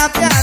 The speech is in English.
Yeah.